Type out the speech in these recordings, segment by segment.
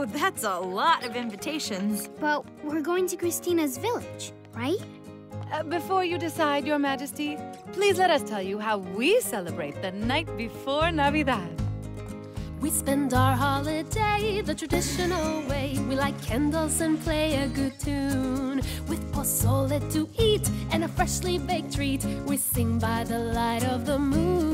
Oh, that's a lot of invitations. But we're going to Cristina's village, right? Uh, before you decide, Your Majesty, please let us tell you how we celebrate the night before Navidad. We spend our holiday the traditional way. We light candles and play a good tune. With pozole to eat and a freshly baked treat, we sing by the light of the moon.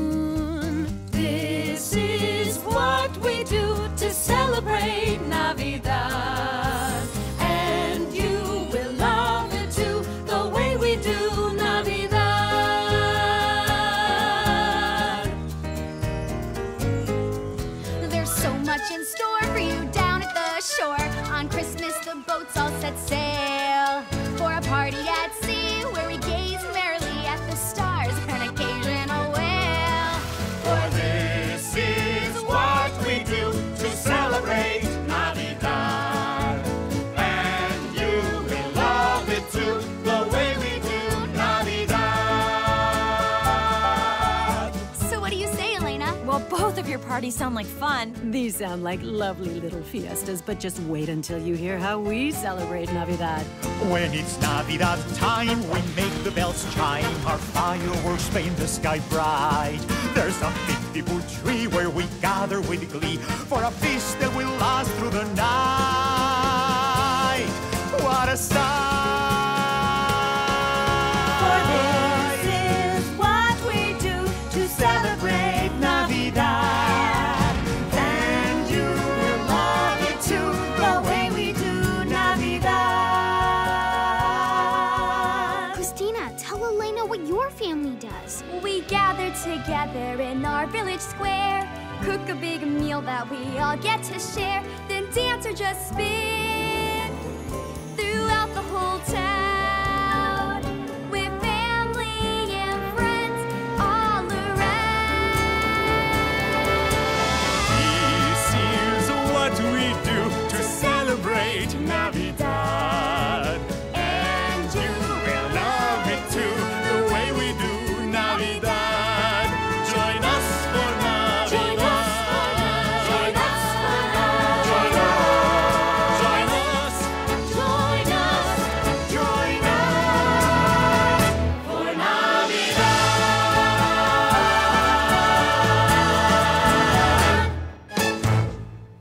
There's so much in store for you down at the shore. On Christmas, the boats all set sail both of your parties sound like fun. These sound like lovely little fiestas, but just wait until you hear how we celebrate Navidad. When it's Navidad time, we make the bells chime. Our fireworks paint the sky bright. There's a big people tree where we gather with glee for a feast that will last through the night. Does. We gather together in our village square, cook a big meal that we all get to share, then dance or just spin